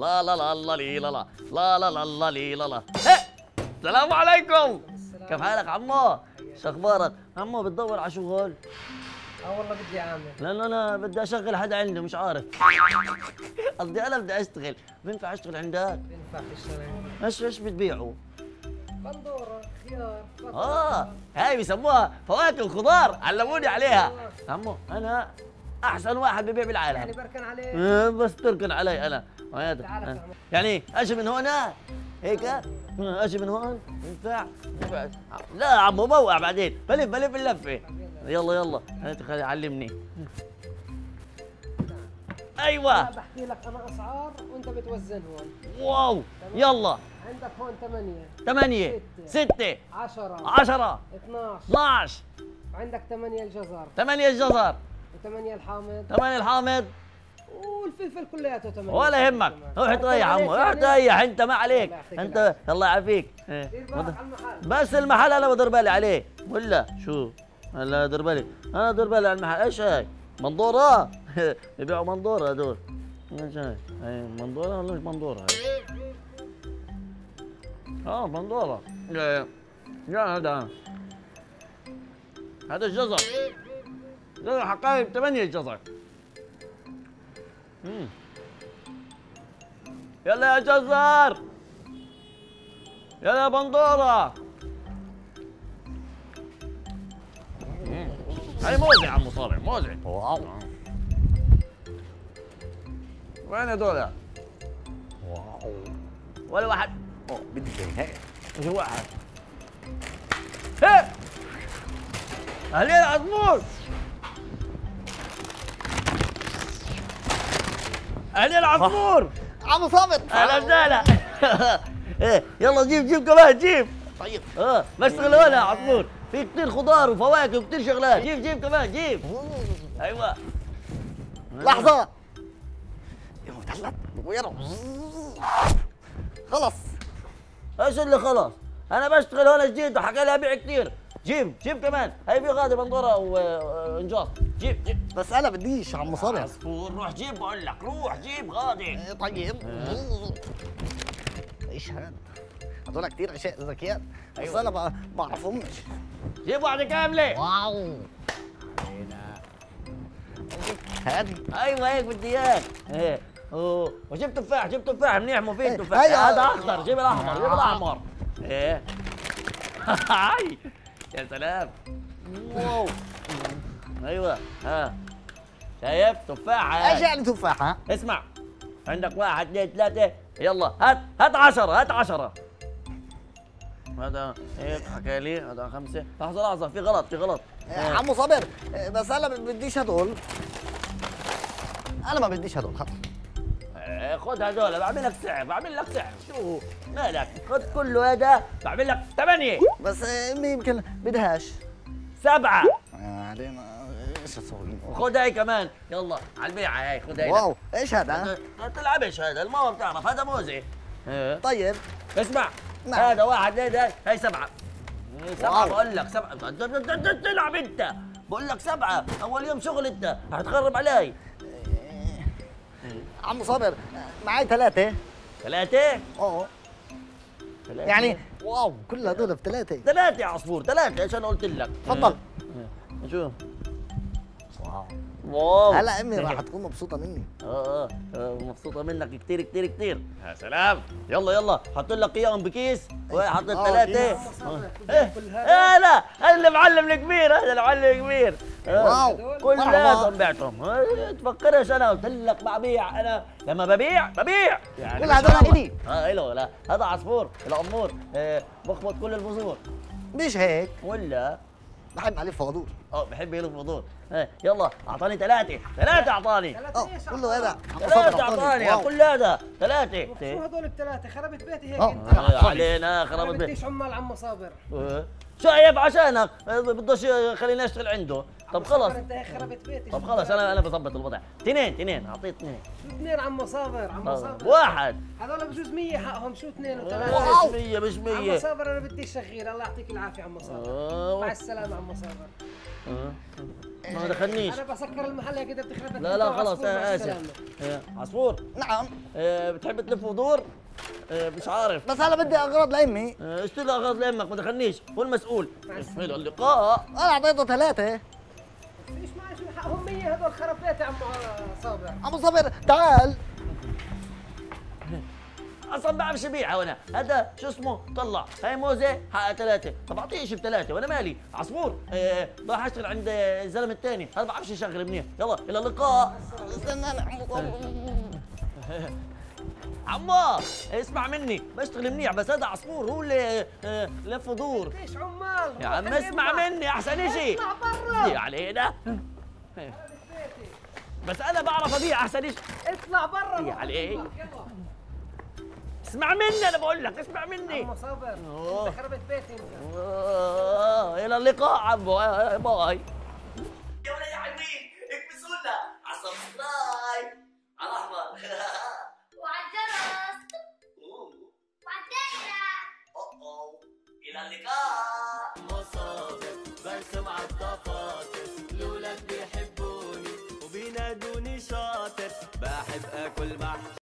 لا لا لا لا لي لا لا لا لا لا لا لي لا لا! السلام عليكم كيف حالك عمو شو أخبارك عمو بتدور على شغل آه والله بدي اعمل لا لا لا بدي اشغل حدا عندي مش عارف قصدي أنا بدي اشتغل بينفع اشتغل عندك بينفع تشتغل إيش إيش بتبيعوا بندوره خيار. آه هاي بيسموها فواكه وخضار علموني عليها عمو أنا أحسن واحد ببيع يعني بالعالم بركن عليك. آه، بس تركن علي أنا. تعال آه. يعني أجي من هنا هيك؟ آه، أجي من هون؟ ينفع. لا عمو موقع بعدين. بلف بلف اللفة. يلا يلا. خلي علمني. أيوه. أنا بحكي لك أنا أسعار وأنت بتوزن هون. واو. يلا. عندك هون 8 ثمانية. ستة. 10 عشرة. 12 12 عندك 8 الجزر. ثمانية الجزر. و8 الحامض. ثمانية الحامض. والفلفل كلياته 8 ولا يهمك. روح تريح عمو روح تريح أنت ما عليك. أنت الله يعافيك. إيه. المحل. بس المحل أنا بدير بالي عليه. ولا شو؟ هلا دير بالي. أنا دير بالي على المحل. إيش هاي؟ منظورة؟ بيبيعوا منظورة هدول إيش هاي؟ هاي منظورة ولا مش منظورة؟ هاي آه منظورة. لا لا هذا. هذا الجزر. جزر حقائب ثمانية الجزر مم. يلا يا جزار يلا يا بندورة. هاي موزة يا عم صالح موزة واو. وين هدول؟ واو. ولا واحد. أوه، بدي هيك مش واحد. هي! أهلين عصفور اهلين عصفور عم صابت أهلا وسهلا يلا جيب جيب كمان جيب. طيب. آه بشتغل هنا يا عصفور في كتير خضار وفواكه وكتير شغلات. جيب جيب كمان جيب. أيوه. لحظة. يا متعلق خلص إيش اللي خلاص؟ أنا بشتغل هنا جديد وحكى لي أبيع كتير. جيب جيب كمان. هي في غادة بندورة وانجاز جيب جيب بس أنا بديش عم صابت عصفور روح جيب بقول لك. روح جيب غادة. إيه، طيب. إيش هاد؟ هذول كثير اشياء ذكيات. بس أيوة. أنا ما بعرفهمش. جيب واحدة كاملة. واو. هادي أيوه هيك بدي إياك. إيه. أوه. وجيب تفاح جيب تفاح. منيح مفيد إيه، تفاح. أيوة. هذا أخضر. جيب الاحمر جيب الأحمر. إيه. هاي. يا سلام. واو. أيوه ها. شايف؟ تفاحة. إيش. يعني تفاحة؟ اسمع عندك واحد اثنين ثلاثة. يلا هات هات عشرة هات عشرة. هذا هيك حكى لي هذا خمسة. لحظة لحظة في غلط في غلط. إيه، عمو صابر إيه، بس أنا بديش هدول. أنا ما بديش هدول خلص إيه، خذ هذول بعمل لك سعر بعمل لك سعر. شو مالك خذ كله هذا بعمل لك ثمانية. بس إيه، امي يمكن بدهاش. سبعة. علينا إيش أسوي؟ وخذ هاي كمان. يلا على البيعة هاي خذ هاي. واو إيش هذا؟ لا تلعبش هذا؟ الماما بتعرف هذا موزة إيه. طيب. اسمع نعم. هذا واحد هاي هاي سبعة. سبعة. بقول لك سبعة. تلعب أنت. بقول لك سبعة. أول يوم شغل أنت هتخرب علي. عمو صابر معي ثلاثة. ثلاثة؟ آه ثلاثة. يعني واو. كل هدول بثلاثة ثلاثة. يا عصفور ثلاثة إيش أنا قلت لك. تفضل. إيه. شو؟ واو. واو. هلا أمي راح تكون مبسوطة مني. آه, آه مبسوطة منك كتير كتير كتير. يا سلام. يلا يلا. حط لك إياهم بكيس وحط آه، ثلاثة كيس. إيه. إيه، لا هذا اللي معلم الكبير هذا المعلم الكبير. واو. كلاتهم بعتهم. آه، تفكرش أنا قلت لك ببيع. أنا لما ببيع ببيع. يعني كل هذول. إلي. آه له لا هذا عصفور الأمور. آه بخبط كل البذور. مش هيك. ولا؟ بحب عليه فضول آه بحب يلف آه يلا أعطاني ثلاثة. ثلاثة أعطاني. آه كله هذا؟ أعطاني. أعطاني. كل هذا. ثلاثة. شو هدول الثلاثة خربت بيتي هيك آه. أنت. آه، علينا خربت بيت. بديش عمال عم صابر آه، شايف عشانك. آه، بدوش خليني أشتغل عنده. طب خلص خربت بيتي. طب خلص أنا أنا بظبط الوضع. تنين تنين أعطيه اثنين. شو اثنين عم صابر عم صابر واحد. هذول بجوز 100 حقهم شو اثنين آه، وثلاثة؟ مش مية مش عم مية. صابر أنا بدي شغيل. الله يعطيك العافية عم صابر آه، مع السلامة عم صابر آه. ما دخلنيش أنا بسكر المحل هيك إذا بتخرب لا لا خلص أنا آسف. آه، عصفور. نعم. آه، بتحب تلف ودور آه، مش عارف. بس هلا بدي أغراض لأمي. آه، اشتري أغراض لأمك ما دخلنيش هو المسؤول. إلى اللقاء. أنا أعطيته معي شو حقهم 100 هذول خرب بيتي عم صابر. عم صابر تعال. أصلا بعرفش ابيعها وأنا. هذا شو اسمه؟ طلع. هاي موزة حقها ثلاثة. طب أعطيه شيء بثلاثة وأنا مالي. عصفور. آه، راح أشتغل عند الزلمة الثاني. هذا بعرفش يشغل منيح. يلا إلى اللقاء. استنى صابر. عمار اسمع مني. بشتغل منيح بس هذا عصفور هو اللي آه، لف ودور ليش عمال؟ يا عم اسمع مني أحسن شيء اطلع برا. علينا. بس أنا بعرف أبيع أحسن شيء اطلع برا. يا علي. يلا. اسمع مني أنا بقول لك اسمع مني. عم صابر أوه. انت خربت بيتي. انت آه، إلى اللقاء عمو. آه، باي. إلى اللقاء. مصابر برسم على الضفاطر الاولاد بيحبوني وبينادوني شاطر. بحب آكل محشي.